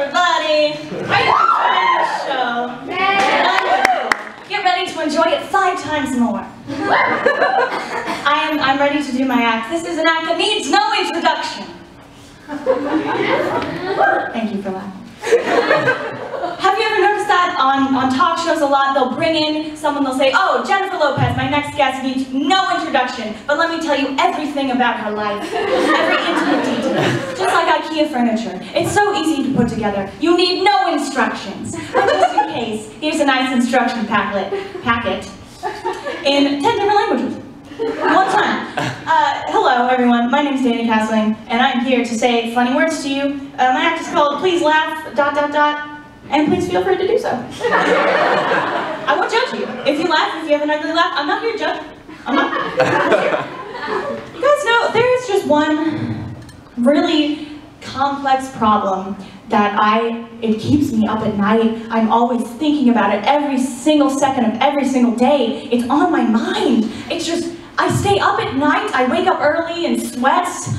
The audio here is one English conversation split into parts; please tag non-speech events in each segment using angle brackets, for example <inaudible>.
everybody! You enjoying the show? Get ready to enjoy it five times more. <laughs> I am I'm ready to do my act. This is an act that needs no introduction. <laughs> Thank you for laughing. Have you ever noticed that on, on talk shows a lot, they'll bring in someone, they'll say, oh, Jennifer Lopez, my next guest needs no introduction, but let me tell you everything about her life. Every intimate detail. Just like IKEA furniture. It's so easy to put together. You need no instructions. But just in case, here's a nice instruction packet, packet in 10 different languages. One time. Uh, hello, everyone. My name is Dana Cassling, and I'm here to say funny words to you. Uh, my act is called Please Laugh, dot, dot, dot and please feel free to do so. I won't judge you. If you laugh, if you have an ugly laugh, I'm not here to judge. I'm not. you guys know, there is just one really complex problem that I, it keeps me up at night. I'm always thinking about it every single second of every single day. It's on my mind. It's just, I stay up at night, I wake up early and sweats.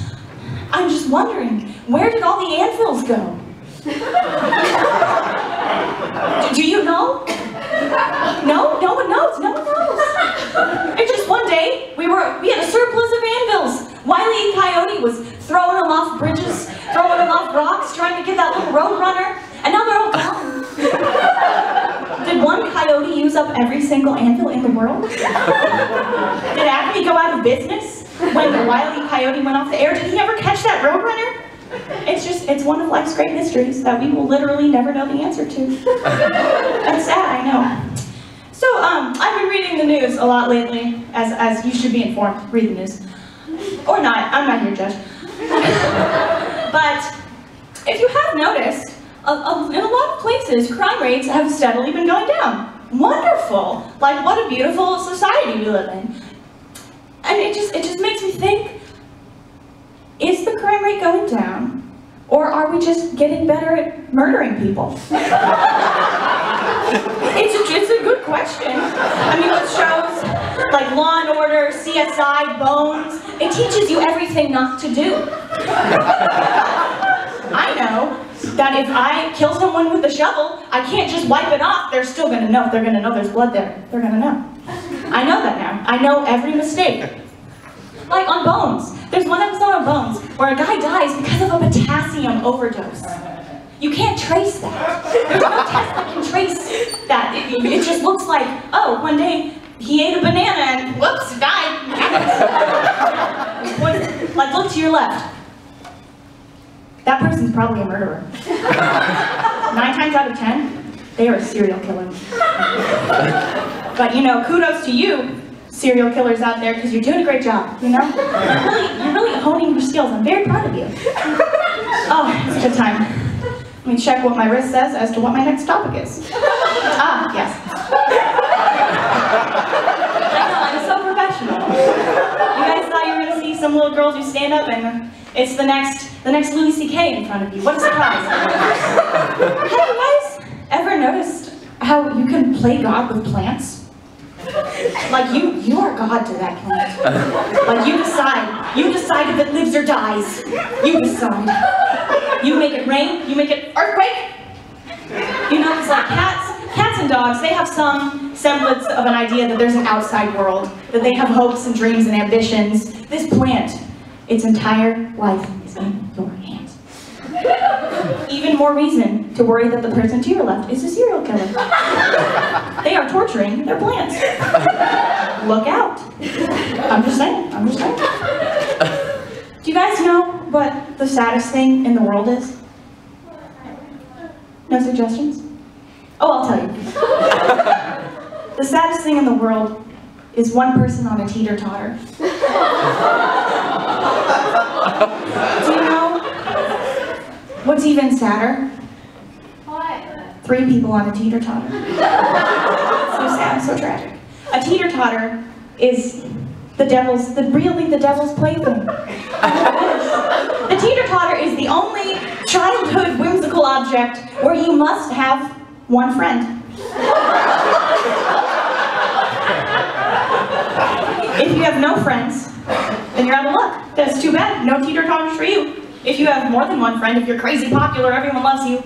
I'm just wondering, where did all the anvils go? Do you know? No, no one knows. No one knows. And just one day, we were we had a surplus of anvils. Wiley e. Coyote was throwing them off bridges, throwing them off rocks, trying to get that little road runner, and now they're all gone. Did one coyote use up every single anvil in the world? Did Acme go out of business when the Wiley e. Coyote went off the air? Did he ever catch that road runner? It's just, it's one of life's great mysteries that we will literally never know the answer to. <laughs> That's sad, I know. So, um, I've been reading the news a lot lately, as, as you should be informed. Read the news. Or not, I'm not here to judge. <laughs> but, if you have noticed, a, a, in a lot of places, crime rates have steadily been going down. Wonderful! Like, what a beautiful society we live in. And it just, it just makes me think, crime rate going down? Or are we just getting better at murdering people? it's, a, it's a good question. I mean, with shows like Law and Order, CSI, Bones, it teaches you everything not to do. I know that if I kill someone with a shovel, I can't just wipe it off. They're still gonna know. They're gonna know there's blood there. They're gonna know. I know that now. I know every mistake. Like on Bones. There's one episode of Bones where a guy dies because of a potassium overdose. You can't trace that. There's no test that can trace that. It, it just looks like, oh, one day he ate a banana and whoops, died. like, look to your left. That person's probably a murderer. <laughs> Nine times out of ten, they are serial killer. But you know, kudos to you serial killers out there because you're doing a great job, you know? Really, really honing your skills. I'm very proud of you. <laughs> Oh, it's a good time. Let me check what my wrist says as to what my next topic is. Ah, yes. I know, I'm so professional. You guys thought you were going to see some little girls who stand up and it's the next, the next Louis C.K. in front of you. What a surprise. Have you guys ever noticed how you can play God with plants? Like you, you are God to that plant. Like you decide. You decide if it lives or dies. You decide. You make it rain. You make it earthquake. You know, it's like cats. Cats and dogs. They have some semblance of an idea that there's an outside world. That they have hopes and dreams and ambitions. This plant, its entire life is in your hands. Even more reason to worry that the person to your left is a serial killer. they are torturing their plants. Look out. I'm just saying, I'm just saying. Do you guys know what the saddest thing in the world is? No suggestions? Oh, I'll tell you. the saddest thing in the world is one person on a teeter-totter. Do you know what's even sadder? What? Three people on a teeter-totter. <laughs> so sad, so tragic. A teeter-totter is the devil's, the really the devil's plaything. the teeter-totter is the only childhood whimsical object where you must have one friend. if you have no friends, then you're out of luck. That's too bad. No teeter-totters for you. If you have more than one friend, if you're crazy popular, everyone loves you,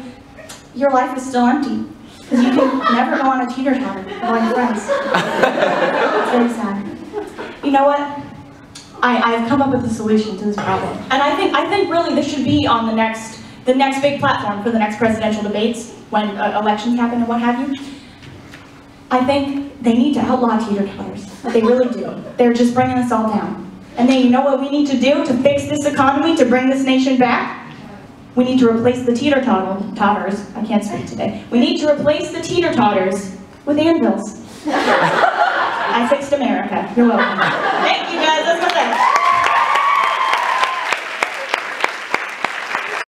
your life is still empty. Because you can <laughs> never go on a teeter-totter with friends. It's very sad. You know what? I, I've come up with a solution to this problem. And I think, I think really this should be on the next, the next big platform for the next presidential debates, when uh, elections happen and what have you. I think they need to outlaw teeter-totters. They really do. They're just bringing us all down. And then you know what we need to do to fix this economy, to bring this nation back? We need to replace the teeter-totters, I can't speak today. We need to replace the teeter-totters with anvils. <laughs> I fixed America. You're welcome. Thank you guys. Let's go